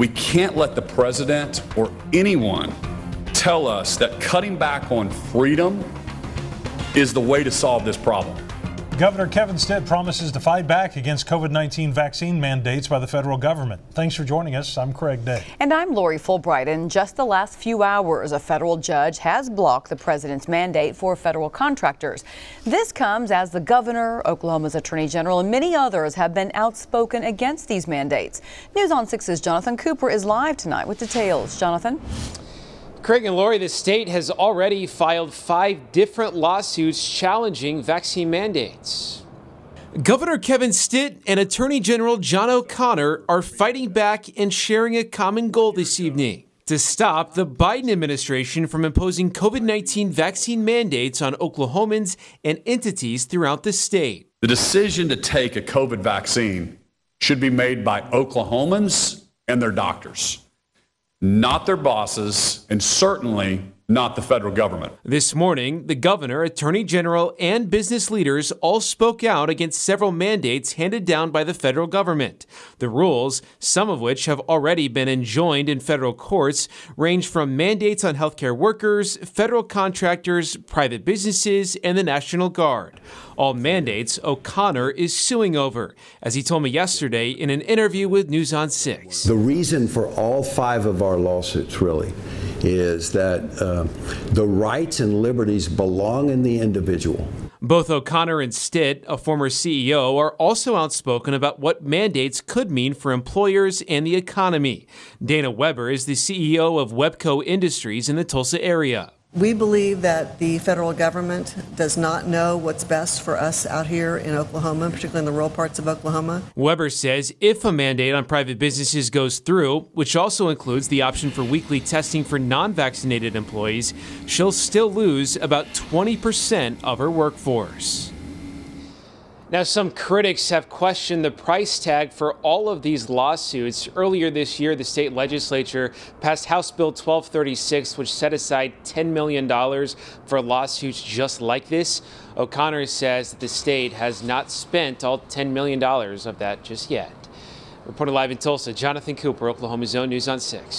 we can't let the president or anyone tell us that cutting back on freedom is the way to solve this problem. Governor Kevin Stitt promises to fight back against COVID 19 vaccine mandates by the federal government. Thanks for joining us. I'm Craig Day. And I'm Lori Fulbright. In just the last few hours, a federal judge has blocked the president's mandate for federal contractors. This comes as the governor, Oklahoma's attorney general, and many others have been outspoken against these mandates. News on 6's Jonathan Cooper is live tonight with details. Jonathan? Craig and Lori, the state has already filed five different lawsuits challenging vaccine mandates. Governor Kevin Stitt and Attorney General John O'Connor are fighting back and sharing a common goal this evening to stop the Biden administration from imposing COVID 19 vaccine mandates on Oklahomans and entities throughout the state. The decision to take a COVID vaccine should be made by Oklahomans and their doctors not their bosses, and certainly not the federal government. This morning, the governor, attorney general, and business leaders all spoke out against several mandates handed down by the federal government. The rules, some of which have already been enjoined in federal courts, range from mandates on healthcare workers, federal contractors, private businesses, and the National Guard. All mandates O'Connor is suing over, as he told me yesterday in an interview with News on 6. The reason for all five of our lawsuits, really, is that uh, the rights and liberties belong in the individual. Both O'Connor and Stitt, a former CEO, are also outspoken about what mandates could mean for employers and the economy. Dana Weber is the CEO of Webco Industries in the Tulsa area. We believe that the federal government does not know what's best for us out here in Oklahoma, particularly in the rural parts of Oklahoma. Weber says if a mandate on private businesses goes through, which also includes the option for weekly testing for non vaccinated employees, she'll still lose about 20% of her workforce. Now, some critics have questioned the price tag for all of these lawsuits. Earlier this year, the state legislature passed House Bill 1236, which set aside $10 million for lawsuits just like this. O'Connor says that the state has not spent all $10 million of that just yet. Reporting live in Tulsa, Jonathan Cooper, Oklahoma's Own News on 6.